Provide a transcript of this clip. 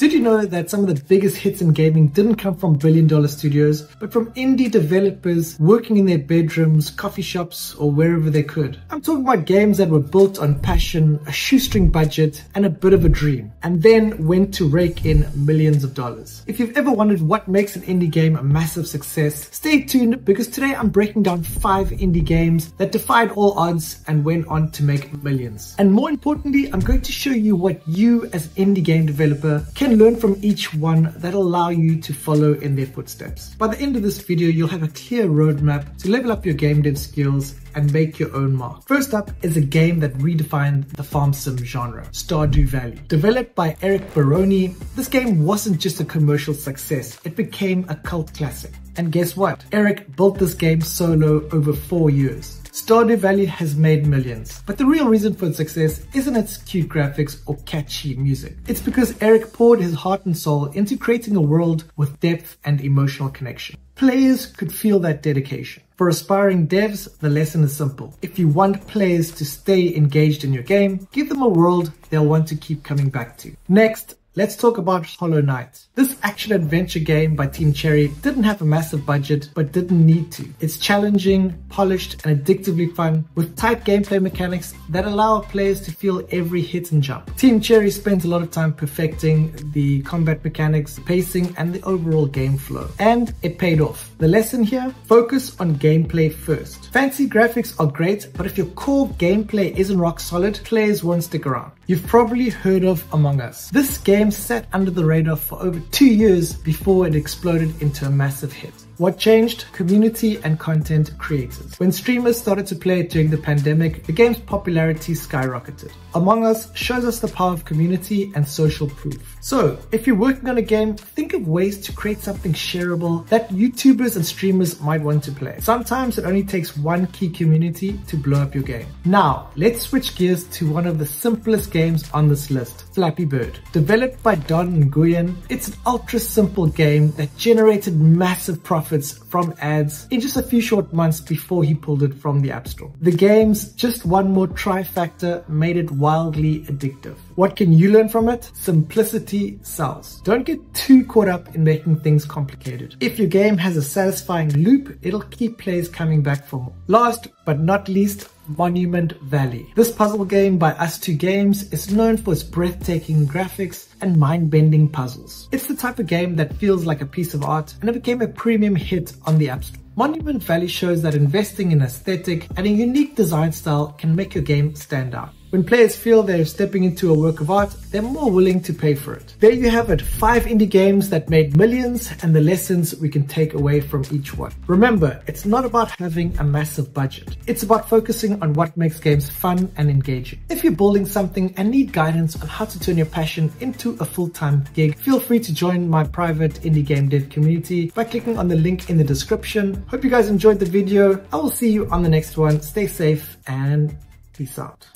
Did you know that some of the biggest hits in gaming didn't come from billion dollar studios, but from indie developers working in their bedrooms, coffee shops, or wherever they could? I'm talking about games that were built on passion, a shoestring budget, and a bit of a dream, and then went to rake in millions of dollars. If you've ever wondered what makes an indie game a massive success, stay tuned because today I'm breaking down five indie games that defied all odds and went on to make millions. And more importantly, I'm going to show you what you as an indie game developer can learn from each one that'll allow you to follow in their footsteps. By the end of this video, you'll have a clear roadmap to level up your game dev skills and make your own mark. First up is a game that redefined the farm sim genre, Stardew Valley. Developed by Eric Barone, this game wasn't just a commercial success, it became a cult classic. And guess what? Eric built this game solo over four years. Stardew Valley has made millions, but the real reason for its success isn't its cute graphics or catchy music. It's because Eric poured his heart and soul into creating a world with depth and emotional connection. Players could feel that dedication. For aspiring devs, the lesson is simple. If you want players to stay engaged in your game, give them a world they'll want to keep coming back to. Next, Let's talk about Hollow Knight. This action adventure game by Team Cherry didn't have a massive budget, but didn't need to. It's challenging, polished, and addictively fun with tight gameplay mechanics that allow players to feel every hit and jump. Team Cherry spent a lot of time perfecting the combat mechanics, pacing, and the overall game flow. And it paid off. The lesson here, focus on gameplay first. Fancy graphics are great, but if your core gameplay isn't rock solid, players won't stick around. You've probably heard of Among Us. This game sat under the radar for over two years before it exploded into a massive hit. What changed? Community and content creators. When streamers started to play it during the pandemic, the game's popularity skyrocketed. Among Us shows us the power of community and social proof. So, if you're working on a game, think of ways to create something shareable that YouTubers and streamers might want to play. Sometimes it only takes one key community to blow up your game. Now, let's switch gears to one of the simplest games on this list, Flappy Bird. Developed by Dong Nguyen, it's an ultra simple game that generated massive profit profits from ads in just a few short months before he pulled it from the App Store. The game's just one more trifactor made it wildly addictive. What can you learn from it? Simplicity sells. Don't get too caught up in making things complicated. If your game has a satisfying loop, it'll keep players coming back for more. Last but not least, Monument Valley. This puzzle game by ustwo games is known for its breathtaking graphics and mind-bending puzzles. It's the type of game that feels like a piece of art and it became a premium hit on the App Store. Monument Valley shows that investing in aesthetic and a unique design style can make your game stand out. When players feel they're stepping into a work of art, they're more willing to pay for it. There you have it, five indie games that made millions and the lessons we can take away from each one. Remember, it's not about having a massive budget. It's about focusing on what makes games fun and engaging. If you're building something and need guidance on how to turn your passion into a full-time gig, feel free to join my private indie game dev community by clicking on the link in the description. Hope you guys enjoyed the video. I will see you on the next one. Stay safe and peace out.